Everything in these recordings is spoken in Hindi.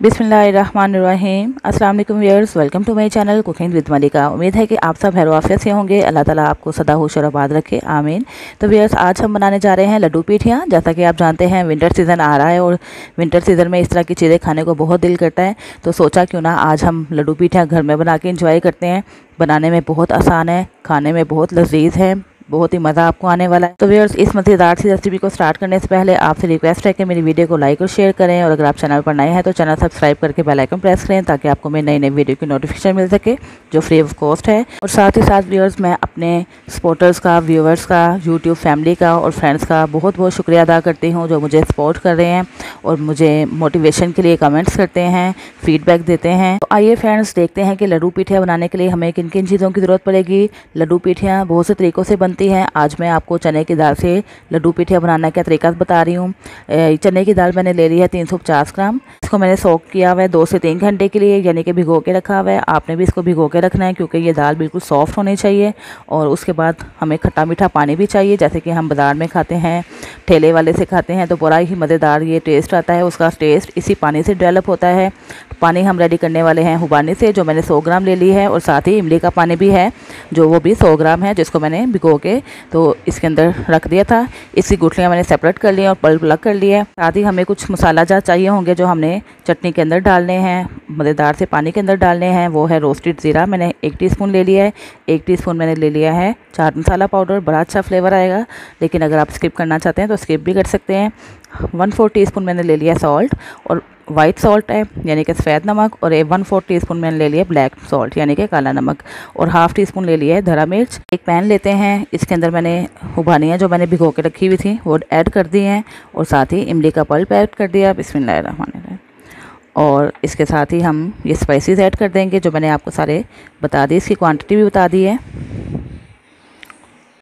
बिसमीम अस्सलाम वालेकुम viewers, welcome to my channel cooking with Malika. उम्मीद है कि आप सब हैरो आफियत से होंगे। अल्लाह ताला आपको सदा खुश और आबाद रखे। आमीन। तो व्यूअर्स, आज हम बनाने जा रहे हैं लड्डू पीठियाँ। जैसा कि आप जानते हैं, विंटर सीज़न आ रहा है और विंटर सीज़न में इस तरह की चीज़ें खाने को बहुत दिल करता है। तो सोचा क्यों ना आज हम लड्डू पीठियाँ घर में बना के इंजॉय करते हैं। बनाने में बहुत आसान है, खाने में बहुत लजीज है। बहुत ही मज़ा आपको आने वाला है। तो व्यवर्स इस मज़ेदार सी रेसिपी को स्टार्ट करने से पहले आपसे रिक्वेस्ट है कि मेरी वीडियो को लाइक और शेयर करें और अगर आप चैनल पर नए हैं तो चैनल सब्सक्राइब करके बेल आइकन प्रेस करें ताकि आपको मेरी नई नई वीडियो की नोटिफिकेशन मिल सके, जो फ्री ऑफ़ कॉस्ट है। और साथ ही साथ व्यवर्स मैं अपने सपोर्टर्स का व्यूअर्स का यूट्यूब फैमिली का और फ्रेंड्स का बहुत बहुत शुक्रिया अदा करती हूँ, जो मुझे सपोर्ट कर रहे हैं और मुझे मोटिवेशन के लिए कमेंट्स करते हैं फीडबैक देते हैं। तो आइए फ्रेंड्स देखते हैं कि लड्डू पीठियाँ बनाने के लिए हमें किन किन चीज़ों की ज़रूरत पड़ेगी। लड्डू पीठियाँ बहुत से तरीक़ों से बनती हैं। आज मैं आपको चने की दाल से लड्डू पीठिया बनाना का तरीका बता रही हूँ। चने की दाल मैंने ले ली है तीन सौ पचास ग्राम। इसको मैंने सोक किया हुआ है दो से तीन घंटे के लिए, यानी कि भिगो के रखा हुआ है। आपने भी इसको भिगो के रखना है, क्योंकि ये दाल बिल्कुल सॉफ्ट होनी चाहिए और उसके बाद हमें खट्टा मीठा पानी भी चाहिए, जैसे कि हम बाज़ार में खाते हैं, ठेले वाले से खाते हैं तो बड़ा ही मज़ेदार ये टेस्ट आता है। उसका टेस्ट इसी पानी से डेवलप होता है। पानी हम रेडी करने वाले हैं हुबानी से, जो मैंने 100 ग्राम ले ली है और साथ ही इमली का पानी भी है, जो वो भी 100 ग्राम है, जिसको मैंने भिगो के तो इसके अंदर रख दिया था। इसकी गुठलियाँ मैंने सेपरेट कर ली और पल्प अलग कर लिया है। साथ ही हमें कुछ मसाला जार चाहिए होंगे, जो हमने चटनी के अंदर डालने हैं, मज़ेदार से पानी के अंदर डालने हैं। वो है रोस्टेड ज़ीरा, मैंने एक टी ले लिया है। एक टी मैंने ले लिया है चाट मसाला पाउडर बड़ा अच्छा फ्लेवर आएगा। लेकिन अगर आप स्किप करना चाहते हैं तो स्किप भी कर सकते हैं। वन फोर टी मैंने ले लिया सॉल्ट और वाइट सॉल्ट है, यानी कि सफ़ेद नमक, और वन फोर टी स्पून मैंने ले लिया ब्लैक सॉल्ट यानी कि काला नमक, और हाफ़ टी स्पून ले लिया है धरा मिर्च। एक पैन लेते हैं, इसके अंदर मैंने उबानियाँ जो मैंने भिगो के रखी हुई थी, वो ऐड कर दी हैं, और साथ ही इमली का पल्प ऐड कर दिया बिस्मिल्लाह और इसके साथ ही हम ये स्पाइसेस ऐड कर देंगे, जो मैंने आपको सारे बता दी इसकी क्वांटिटी भी बता दी है।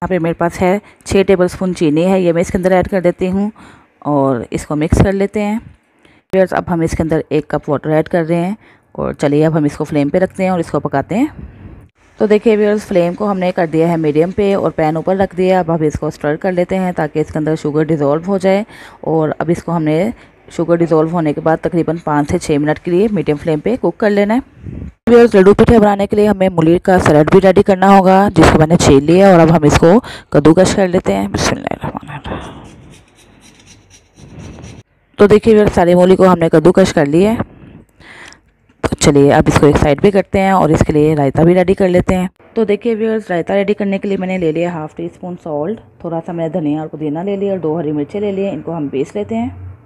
यहाँ पे मेरे पास है छः टेबल स्पून चीनी है, ये मैं इसके अंदर ऐड कर देती हूँ, और इसको मिक्स कर लेते हैं। फिर अब हम इसके अंदर एक कप वाटर ऐड कर रहे हैं और चलिए अब हम इसको फ्लेम पे रखते हैं और इसको पकाते हैं। तो देखिए व्यूअर्स फ्लेम को हमने कर दिया है मीडियम पे और पैन ऊपर रख दिया अब हम इसको स्टर कर लेते हैं ताकि इसके अंदर शुगर डिज़ोल्व हो जाए और अब इसको हमने शुगर डिज़ोल्व होने के बाद तकरीबन पाँच से छः मिनट के लिए मीडियम फ्लेम पे कुक कर लेना है। व्यूअर्स लड्डू पीठे बनाने के लिए हमें मुलीर का सलाद भी रेडी करना होगा, जिसको मैंने छील लिया और अब हम इसको कद्दूकश कर लेते हैं। बिस्मिल्लाह। तो देखिए फिर सारी मूली को हमने कद्दूकश कर लिया है। तो चलिए, अब इसको एक साइड पे करते हैं और इसके लिए रायता भी रेडी कर लेते हैं। तो देखिए व्यूअर्स रायता रेडी करने के लिए मैंने ले लिया हाफ़ टी स्पून सॉल्ट थोड़ा सा मैंने धनिया और पुदीना ले लिया और दो हरी मिर्चें ले लिए इनको हम पीस लेते हैं।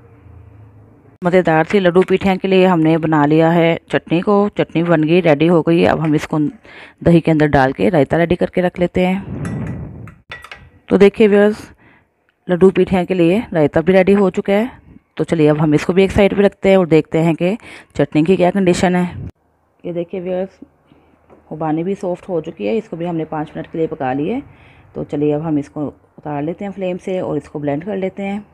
मज़ेदार सी लड्डू पीठियाँ के लिए हमने बना लिया है चटनी को, चटनी बन गई रेडी हो गई अब हम इसको दही के अंदर डाल के रायता रेडी करके रख लेते हैं। तो देखिए व्यवर्स लड्डू पीठियाँ के लिए रायता भी रेडी हो चुका है। तो चलिए अब हम इसको भी एक साइड पे रखते हैं और देखते हैं कि चटनी की क्या कंडीशन है। ये देखिए व्यवर्स उबानी भी सॉफ्ट हो चुकी है, इसको भी हमने पाँच मिनट के लिए पका लिए तो चलिए अब हम इसको उतार लेते हैं फ्लेम से और इसको ब्लेंड कर लेते हैं।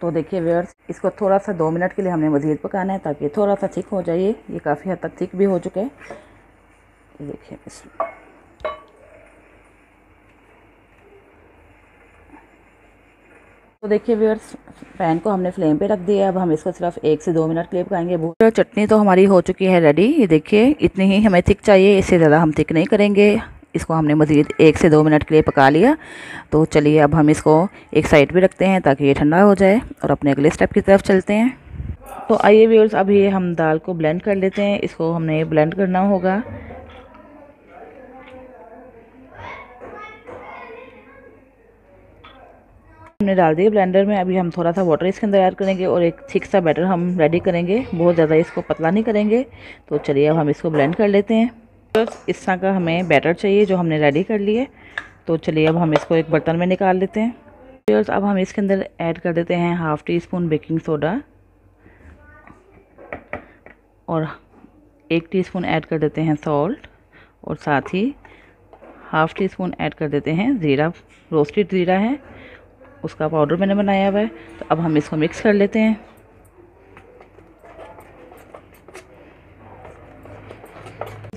तो देखिए व्यवर्स इसको थोड़ा सा दो मिनट के लिए हमने मज़ीद पकाना है ताकि थोड़ा सा थिक हो जाइए ये काफ़ी हद तक थिक भी हो चुके हैं। देखिए तो देखिए व्यूअर्स पैन को हमने फ्लेम पे रख दिया अब हम इसको सिर्फ़ एक से दो मिनट के लिए पकाएँगे वो चटनी तो हमारी हो चुकी है रेडी ये देखिए, इतनी ही हमें थिक चाहिए, इससे ज़्यादा हम थिक नहीं करेंगे। इसको हमने मज़ीद एक से दो मिनट के लिए पका लिया। तो चलिए, अब हम इसको एक साइड पे रखते हैं ताकि ये ठंडा हो जाए और अपने अगले स्टेप की तरफ़ चलते हैं। तो आइए व्यूअर्स अब ये हम दाल को ब्लेंड कर लेते हैं। इसको हमने ब्लेंड करना होगा। हमने डाल दिया ब्लेंडर में। अभी हम थोड़ा सा वाटर इसके अंदर ऐड करेंगे और एक थिक सा बैटर हम रेडी करेंगे। बहुत ज़्यादा इसको पतला नहीं करेंगे। तो चलिए अब हम इसको ब्लेंड कर लेते हैं। बस इस तरह का हमें बैटर चाहिए जो हमने रेडी कर लिए तो चलिए अब हम इसको एक बर्तन में निकाल लेते हैं। अब हम इसके अंदर ऐड कर देते हैं half teaspoon baking soda और एक टीस्पून ऐड कर देते हैं सॉल्ट और साथ ही हाफ़ टी स्पून ऐड कर देते हैं ज़ीरा। रोस्टेड ज़ीरा है। उसका पाउडर मैंने बनाया हुआ है। तो अब हम इसको मिक्स कर लेते हैं।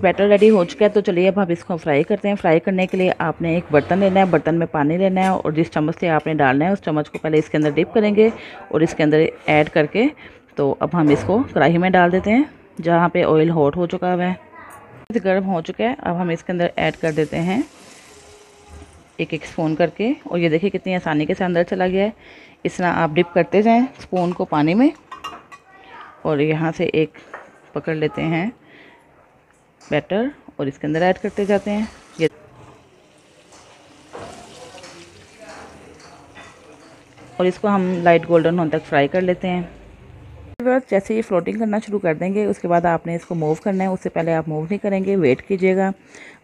बैटर रेडी हो चुका है तो चलिए अब हम इसको फ्राई करते हैं। फ्राई करने के लिए आपने एक बर्तन लेना है, बर्तन में पानी लेना है और जिस चम्मच से आपने डालना है, उस चम्मच को पहले इसके अंदर डिप करेंगे और इसके अंदर ऐड करके तो अब हम इसको कढ़ाई में डाल देते हैं, जहाँ पे ऑयल हॉट हो चुका हुआ है। गर्म हो चुका है, अब हम इसके अंदर ऐड कर देते हैं। एक एक स्पून करके। और ये देखिए कितनी आसानी के साथ अंदर चला गया है। इस तरह आप डिप करते जाएँ स्पून को पानी में। और यहाँ से एक पकड़ लेते हैं बैटर और इसके अंदर ऐड करते जाते हैं। ये और इसको हम लाइट गोल्डन होने तक फ्राई कर लेते हैं। जैसे ये फ्लोटिंग करना शुरू कर देंगे, उसके बाद आपने इसको मूव करना है, उससे पहले आप मूव नहीं करेंगे वेट कीजिएगा।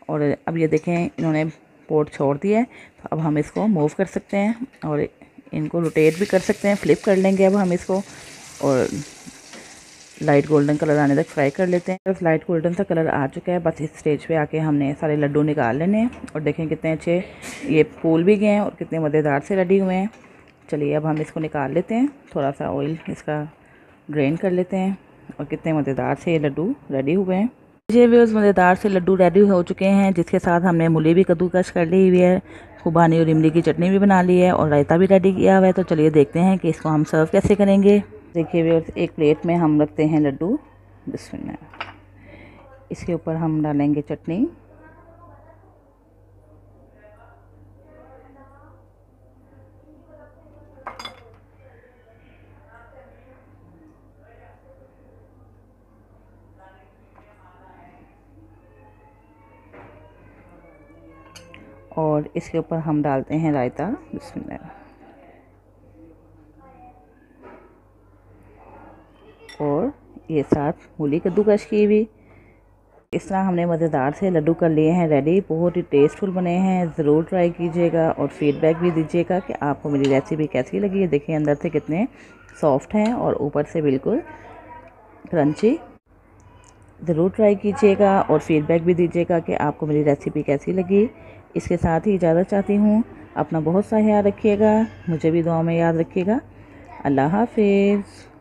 और अब ये देखें, इन्होंने पोर्ट छोड़ दिया है। तो अब हम इसको मूव कर सकते हैं और इनको रोटेट भी कर सकते हैं। फ्लिप कर लेंगे अब हम इसको और लाइट गोल्डन कलर आने तक फ्राई कर लेते हैं। बस लाइट गोल्डन सा कलर आ चुका है। बस इस स्टेज पे आके हमने सारे लड्डू निकाल लेने हैं और देखें कितने अच्छे ये फूल भी गए हैं और कितने मज़ेदार से रेडी हुए हैं। चलिए अब हम इसको निकाल लेते हैं। थोड़ा सा ऑयल इसका ड्रेन कर लेते हैं और कितने मज़ेदार से ये लड्डू रेडी हुए हैं। ये उस मज़ेदार से लड्डू रेडी हो चुके हैं, जिसके साथ हमने मूली भी कद्दूकश कर ली हुई है, खुबानी और इमली की चटनी भी बना ली है और रायता भी रेडी किया हुआ है। तो चलिए देखते हैं कि इसको हम सर्व कैसे करेंगे। देखिए भी एक प्लेट में हम रखते हैं लड्डू। बिस्मिल्लाह। इसके ऊपर हम डालेंगे चटनी। और इसके ऊपर हम डालते हैं रायता। बिस्मिल्लाह। और ये साथ मूली कद्दूकश की भी। इस तरह हमने मज़ेदार से लड्डू कर लिए हैं रेडी बहुत ही टेस्टफुल बने हैं। ज़रूर ट्राई कीजिएगा और फीडबैक भी दीजिएगा कि आपको मेरी रेसिपी कैसी लगी। है देखिए अंदर से कितने सॉफ्ट हैं और ऊपर से बिल्कुल क्रंची ज़रूर ट्राई कीजिएगा और फीडबैक भी दीजिएगा कि आपको मेरी रेसिपी कैसी लगी। इसके साथ ही इजाज़त चाहती हूँ। अपना बहुत सा ख्याल रखिएगा। मुझे भी दुआ में याद रखिएगा। अल्लाह हाफिज़।